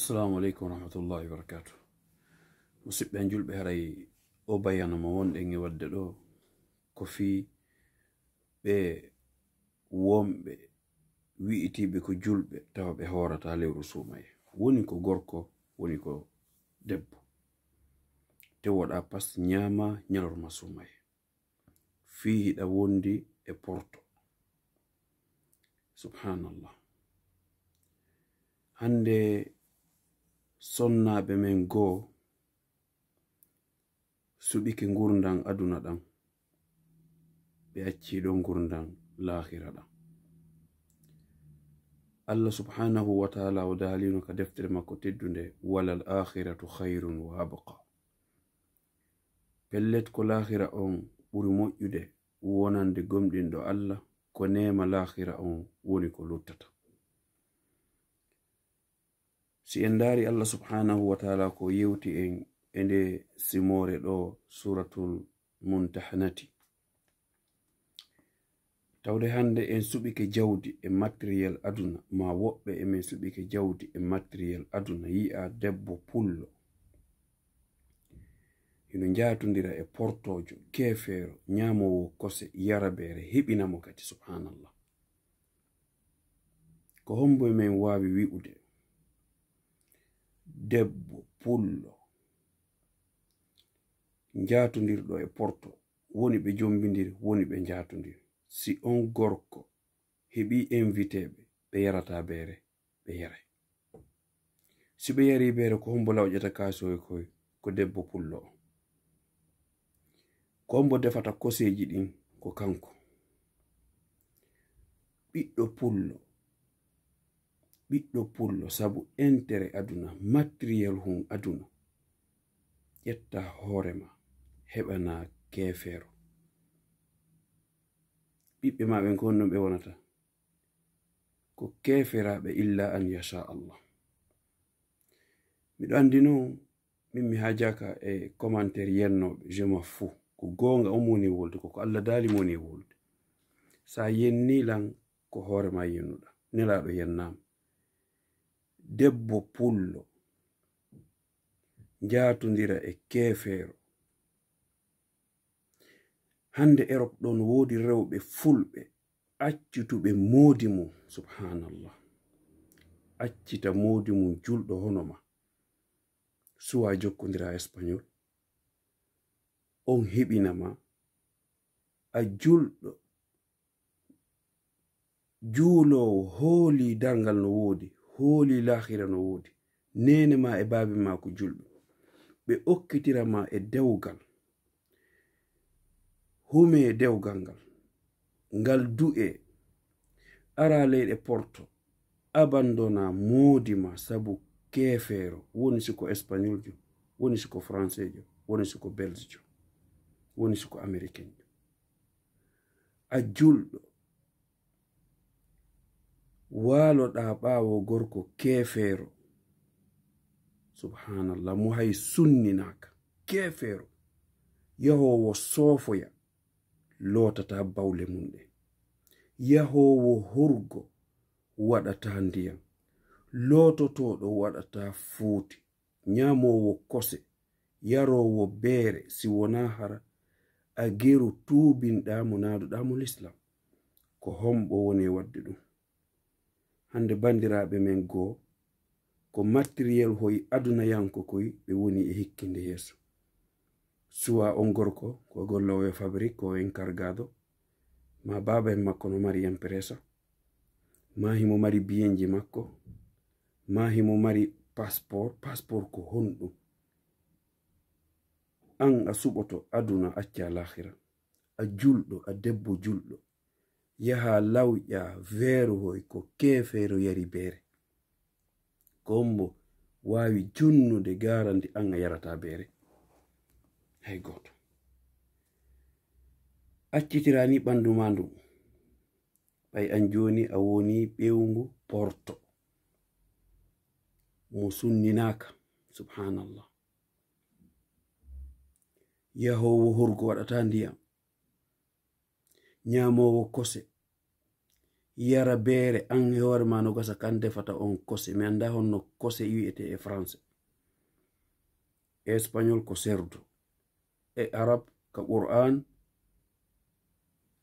assalamu aleykum warahmatullahi wabarakatu musidɓe en julɓe haray o bayano mo wonɗen e wadde ɗo ko fi ɓe womɓe wi'itiɓe ko julɓe tawa ɓe hoorata lewru suumaye woni ko gorko woni ko debbo. Te waɗa pas ñaama ñalorma suumaye fii hiɗa wondi e porto. Subhanallah. Hande sonnaɓe men goo suɓiki gurdan aduna ɗan ɓe acciɗo gurdan lahira ɗan allah subhanahu wa taala o dalino ka deftere makko teddunde wala l akhiratu hayrun wa abqa. Pellet ko lahira on ɓuri moƴƴude wonande gomɗinɗo allah ko nema lahira on woni ko luttata. si en ndaari allah subhanahu wa taala ko yewti en e nde simore ɗo suratul muntahanati. Tawde hannde en suɓike jawdi e matériel aduna ma woɓɓe emin suɓike jawdi e matériel aduna yi'a debbo pullo. Ino njatodira e portojo kefeero nyamowo kose yarabeere heɓinamo kadi subhanallah. Ko hombo emin waawi wi'ude debbo pullo. Njaatondirɗo e porto woni ɓe jombidiri woni ɓe njaatondiri si on gorko heɓi inviteɓe ɓe yarata beere ɓe yaray. Si ɓe yari beere ko hombo lawƴata kaasoye koy ko debbo pullo on. Ko hombo defata koseji ɗin ko kanko. Ɓiɗɗo pullo ɓiɗɗo pullo sabu intere aduna matériel hum aduna ƴetta hoorema heɓana keefeero ɓiɓɓe maɓe kon non ɓe wonata ko keeferaɓe illa an yasha allah. Miɗo andi non min mi hajaka e commentaire yennoɓe je ma fu ko gonga on moni e wolde koko allah daali moni e wolde. Sa yennilan ko hoorema yennuɗa nelaɗo yennama debbo pullo njaatondira e keefeero hande erop ɗon woodi rewɓe fulɓe accutuɓe moodi mum subhanallah. Accita moodi mum julɗo hono ma. Suwa jokkodira e espagnol? On heɓinama a julɗo juulowo hooli dargal no woodi. hooli lahira no woodi. Nene ma e baabe maako julɓe. Ɓe okkitirama e dewgal. Hume e dewgal ngal. Ngal du'e. Ara leyɗe porto. Abandona moodi ma sabu keefeero. Woni siko espagnol jo woni siko français jo woni siko belge jo woni siko américain jo. A julɗo. waaloɗa ɓaawo gorko kefeero subhanallah mo hay sunninaka kefeero yahowo soofoya lootata bawle mum ɗe. Yahowo hurgo waɗata ndiyam. Loototoɗo waɗata fuuti. Nyamowo kose yarowo beere si wona hara. Geru tuubinɗamo naduɗamo l'islam. Ko homɓo woni wadde ɗum. hande bandiraɓe men goo ko matériel hoy aduna yanko koy ɓe woni e hikkinde yeeso. Suwa on gorko ko gollowo e fabrique ko en kargado ma baba en makko no mari empresa ma himo mari biyenji makko ma himo mari passeport passeport ko honɗum. An a suɓoto aduna acca lahira a julɗo a debbo julɗo. yaha lawƴa veeruhoy ko keefeero yari beere. Ko mbo waawi junnude garandi an a yarata beere. Hay gooto. Accitirani ɓandu ma ndu. Ɓay an joni a woni ɓewngu porto. Mo sunninaka subhanallah yahowo horgo waɗata ndiyam. Nyamowo kose. Yara beere an hoore ma no gasa kan defata on kose mi anda honno kose wi'ete e français e espagnol ko serdo e arab ka qur'an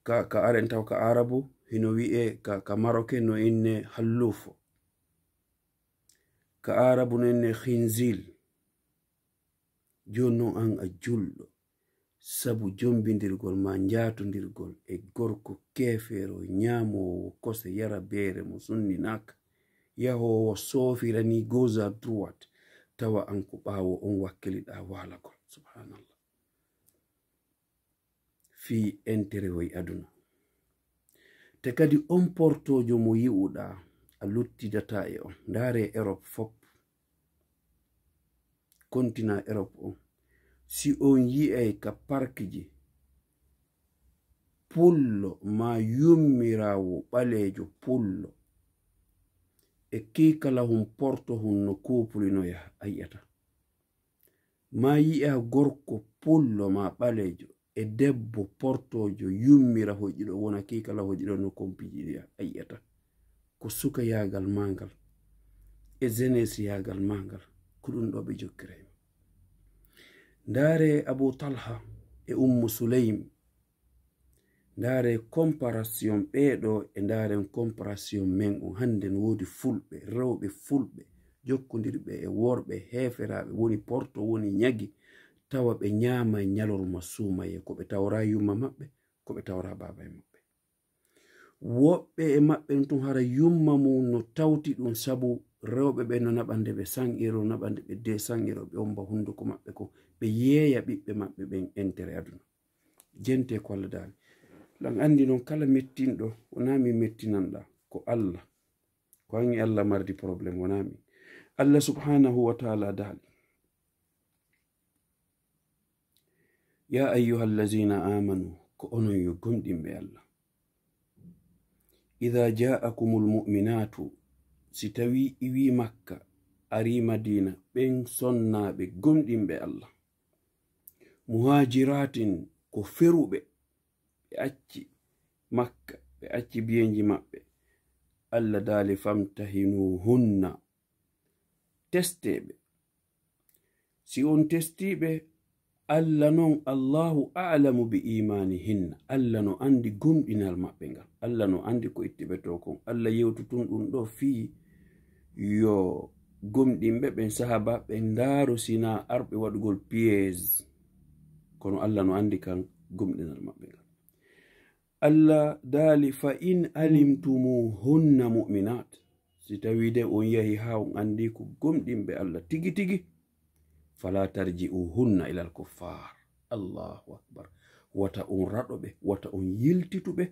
ka ka aren taw ka arabu hino wi'e ka ka maroke no inne hallufo. Ka arabu no inne khinzil. Jonnon an a sabu jombindirgol ma njaatondirgol e gorko kefeero nyaamowo kose yara beere mo sunninaka. Yahowo soofirani goza droit tawa an ko ɓaawo on wakkiliɗa walagol subhanallah. Fii enterewoy aduna. Te kadi on portojo mo yi'uɗa a luttidata e on. Ndaare europe fop continent europe on. si on yi'ay ka parkji pullo ma yummirawo ɓalejo pullo e kikala hun porto hun no kupulinoya a yi'ata. Ma yi'a gorko pullo ma ɓalejo e debbo portojo yummira hoƴiɗo wona kikala hoƴiɗo no kompijiɗiya a yi'ata. Ko suka yagal mangal e jenes yagal mangal ko ɗum ɗo ɓe jokkirayma ndaare abu talha e ummu suleym ndaare comparation ɓeeɗo e ndaaren comparation men on hannden woodi fulɓe rewɓe fulɓe jokkondirɓe e worɓe heeferaaɓe woni porto woni ñagi tawa ɓe ñaama ñalorma suumaye ko ɓe tawra yumma maɓɓe ko ɓe tawra baaba e maɓɓe. Woɓɓe e maɓɓe tun hara yumma mum no tawti ɗum sabu rewɓe ɓe no naɓande ɓe san san'iro naɓande ɓe de san san'iro ɓe omba hunduko maɓɓe ko ɓe yeeya ɓiɓɓe maɓɓe ɓen entere aduna. Jente ko allah daali lan andi noon kala mettinɗo wona min mettinanɗa ko allah. Ko hangi allah mardi probléme wona min allah subhanahu wa taala daali. Ya ayuha allazina amanu ko onon yo gomɗinɓe allah. Ida ja'akum lmuminatu si tawi iwi makka ari madina ɓen sonnaɓe gomɗinɓe allah. Muhajiratin ko feruɓe ɓe acci makka ɓe acci biyeji maɓɓe. Allah daali famtahinuhunna testeɓe si on testiɓe allah non allahu alamu bi imani hinna allah no andi gumɗinal maɓɓe ngal. Allah no andi ko ittiɓe to kon. Allah yewtutun ɗum ɗo fii yo gomɗinɓe ɓen sahaba ɓe ndaaro sina arɓe waɗugol piége kono allah no andi kan gomɗinal maɓɓe ngal. Allah daali fa in alimtumuhunna mu'minat si tawi de on yahi ha on andi ko gomɗinɓe allah tigi tigi. fala tarji'uhunna ila alkuffar allahu akbar. Wata on raɗoɓe wata on yiltituɓe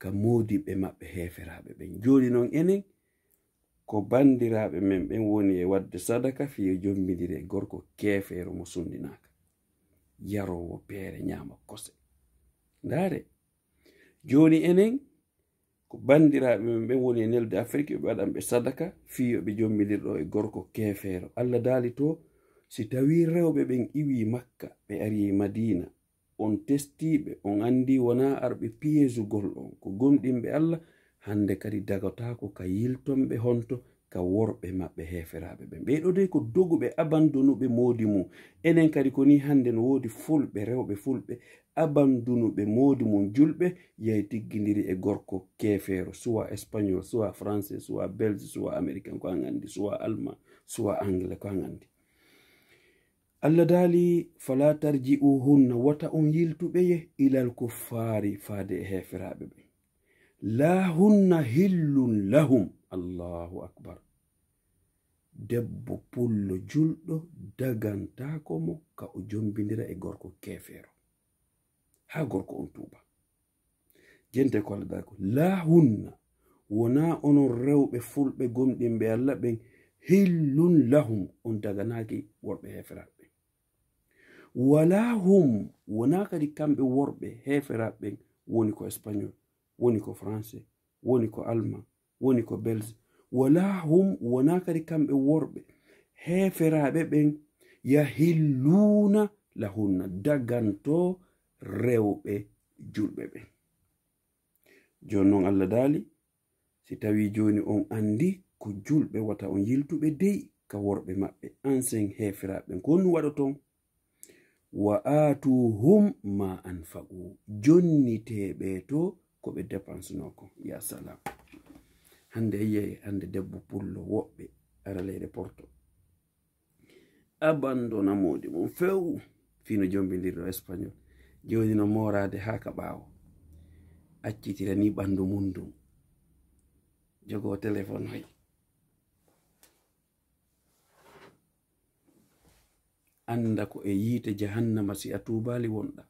ka modiɓe maɓɓe heferaɓe ɓen. Joni noon enen ko bandiraɓe men ɓen woni e wadde sadaka fiye jombidiri e gorko kefeero mo sundinaka. Yarowo peere ñama kose. Ndaare joni enen ko bandiraɓe men ɓen woni e nelde afrique yoɓe waɗanɓe sadaka fiyoɓe jombidirɗo e gorko kefeero. Allah daali to si tawi rewɓe ɓen iwi makka ɓe ari e madina on testiɓe on andi wona arɓe piyesugol on. Ko gomɗinɓe allah hande kadi dagotako ka yiltonɓe honto ka worɓe maɓɓe heferaɓe ɓen ɓeɗo dei ko doguɓe abandunuɓe modi mum. Enen kadi ko ni hande no wodi fulɓe rewɓe fulɓe abandunuɓe modi mum julɓe yahi tiggidiri e gorko kefeero. Soit espagnol soit français soit belge soit américain ko an andi soit allemand soit anglais ko an andi allah daali fala tarji'u hunna wata on yiltuɓe ye ilal kuffari faade e hefiraɓe ɓe. La hunna hillun lahum allahu akbar. Debbo pullo julɗo dagantako mo ka o jombidira e gorko kefeero ha gorko on tuuba. Jente ko allah daako la hunna wona onon rewɓe fulɓe gomɗin ɓe allah ɓen hillun lahum on daganaki worɓe hefiraɓe wala hum wona kadi kamɓe worɓe heferaɓe woni ko espagnol woni ko français woni ko allemand woni ko belge. Wala hum wona kadi kamɓe worɓe heferaɓe ɓen yahilluna lahunna daganto rewɓe julɓe ɓen joni noon allah daali si tawi joni on andi ko julɓe wata on yiltuɓe dey ka worɓe maɓɓe ansen heferaɓe ko on waɗa ton wa atuhum ma anfaqu jonniteɓe to ko ɓe dépensenoko ya salam hande yeyi hande debbo pullo woɓɓe ara araleyre porto. Abandona modi mum few fino jombidirɗo espagnol. Joni no morade ha ka ɓaawo. Accitirani ɓandu mundum jogo téléphone hoy anda ko e yiite jahannama si a tubali wonɗa.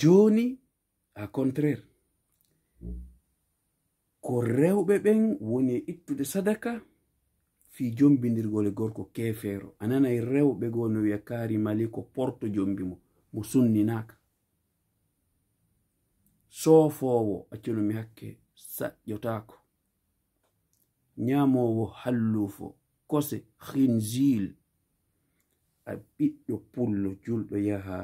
Joni a contraire ko rewɓe ɓen woni e ittude sadaka fi jombidirgol e gorko kefeero a nanay rewɓe goo no wiya kaari mali ko porto jombi mo mo sunninaka soofowo accunomi hakke saƴƴotako nyamowo hallufo kose hinjil a ɓiɗɗo pullo julɗo yaha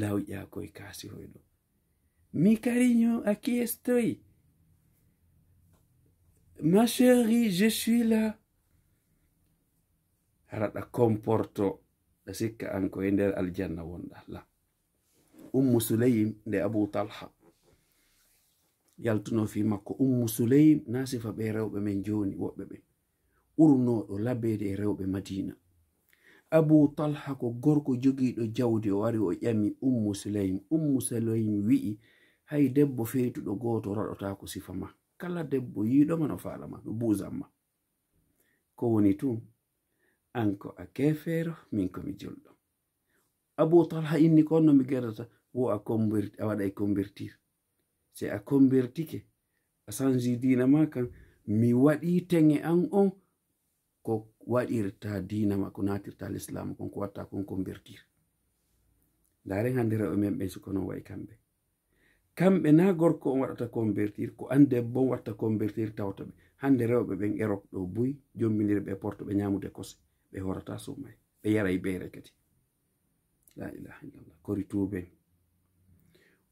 lawƴakoye kasihoyɗo mi cariño aquí estoy ma chérie je suis là. Haraɗa comporto ɗa sikka an koye nder aljanna wonɗa. La. Ummu suleym nde abou talha. Yaltuno fi makko. Ummu suleym na sifa ɓe rewɓe men joni woɓɓe ɓen ɓurnoɗo labede e rewɓe madina. Abu talha ko gorko jogiiɗo jawdi o wari o ƴami ummu sulaim ummu sulaim wi'i hay debbo feytuɗo gooto raɗota ko sifa ma. Kala debbo yiɗoma no faalama no buusanma ko woni tun an ko a kefeero min komi julɗo. Abu talha inni ko on no mi gerdata wo a a waɗa e convertir se a convertike a changi dina ma kan mi waɗi teŋe an on ko waɗirta dina ma ko natirta l'islam kon ko watta kon convertir ndaren hande rewɓe men ɓen siko non wayi kamɓe. Kamɓe na gorko on waɗata convertir ko an debbo on watta convertir tawta ɓe. Hande rewɓe ɓen erop ɗo buy jommidiri ɓe porto ɓe ñamude kose ɓe horata sumay ɓe yaray beere kadi. La ilaha illallah kori tuɓen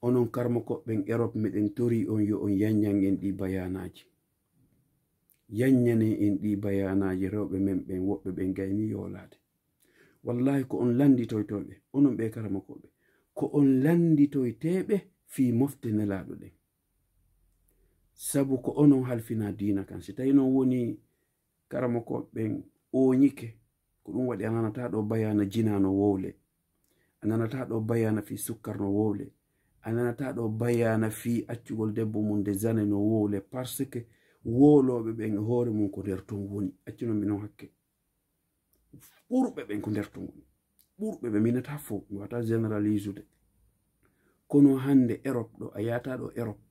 onon karmo koɓɓen erop meɗen tori on yo on yanyan en ɗi bayanaji yanyanen en ɗi bayanaji rewɓe men ɓen woɓɓe ɓen gayni yolade. Wallahi ko on landitoytoɓe onon ɓe karamakoɓe ko on landitoyteɓe fi mofte nelaɗo ɗen. Sabu ko onon halfina dina kan si tawi non woni karamakoɓen oñike ko ɗum waɗi a nanata ɗo bayana jina no wowle a nanata ɗo bayana fi sukkar no wowle a nanata ɗo bayana fi accugol debbo mum de zane no wowle par ce que woloɓe ɓen e hoore mum ko nder ton woni. Accino minon hakke. Ɓurɓe ɓen ko nder ton woni. Ɓurɓe ɓe minata fo mi wata généralise kono hande europe ɗo a yata ɗo europe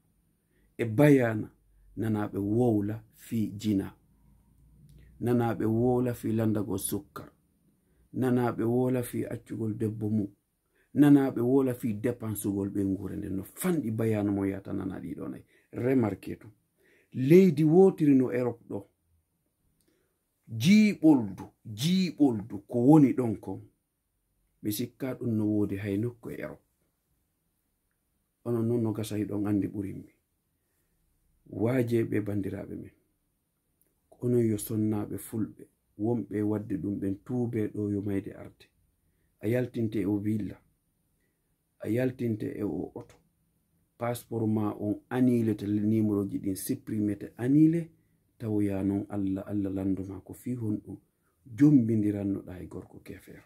e bayana nanaɓe wowla fi jina nanaɓe wowla fi landago sukkar nanaɓe wola fi accugol debbo mum nanaɓe wola fi dépensugol ɓe gure nden no fanɗi bayana mo yata nana ɗiɗo nayi. Remarque tum leydi wotiri no erope ɗo. Jiiɓoldu jiiɓoldu ko woni ɗon kon mi sikka ɗum no woodi hay nokku e erope onon noon no gasahi ɗon anndi ɓurinmi waaje ɓe banndiraaɓe men. Onon yo sonnaaɓe fulɓe wonɓe wadde ɗum ɓen tuube ɗo yo mayde arde. A yaltinte e o villa a yaltinte e o oto. passeport ma on anile to numéroji ɗin supprimete anile tawoya noon allah allah landuma ko fi honɗum jombidirannoɗa e gorko kefeero